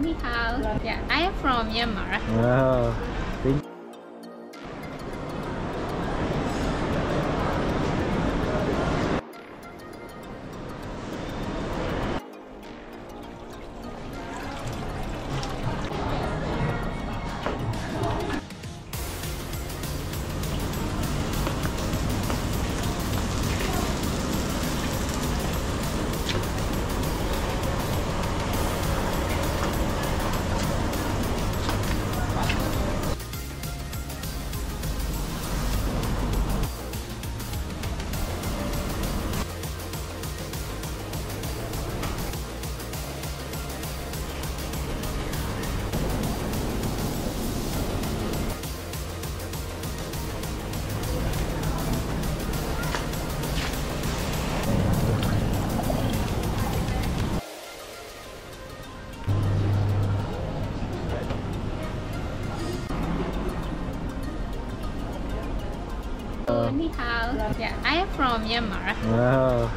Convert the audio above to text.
Ni hao. Yeah, I am from Myanmar. Wow. Ni. Yeah, I am from Myanmar. Wow.